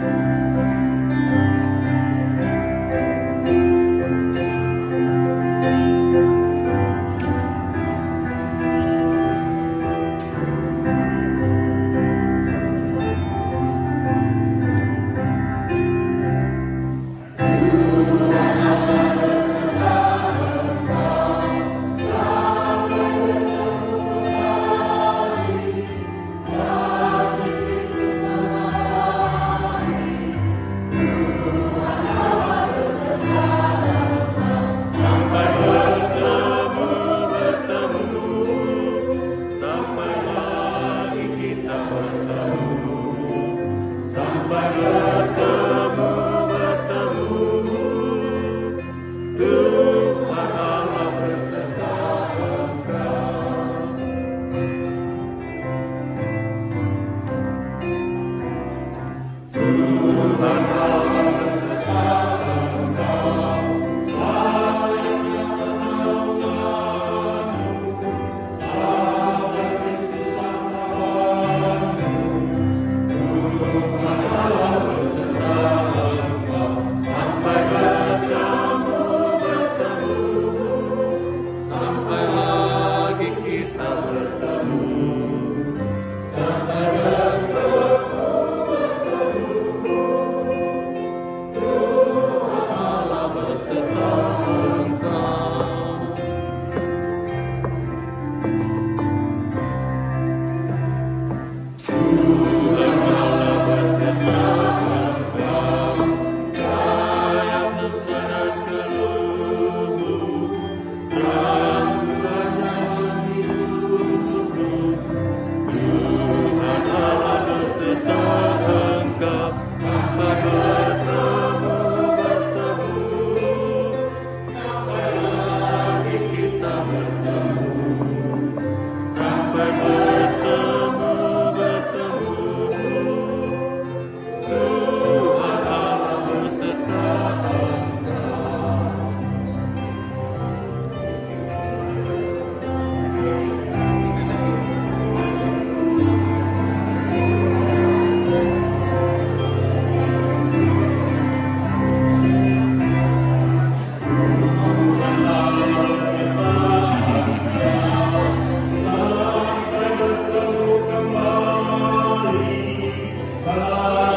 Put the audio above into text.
Sampai Bye.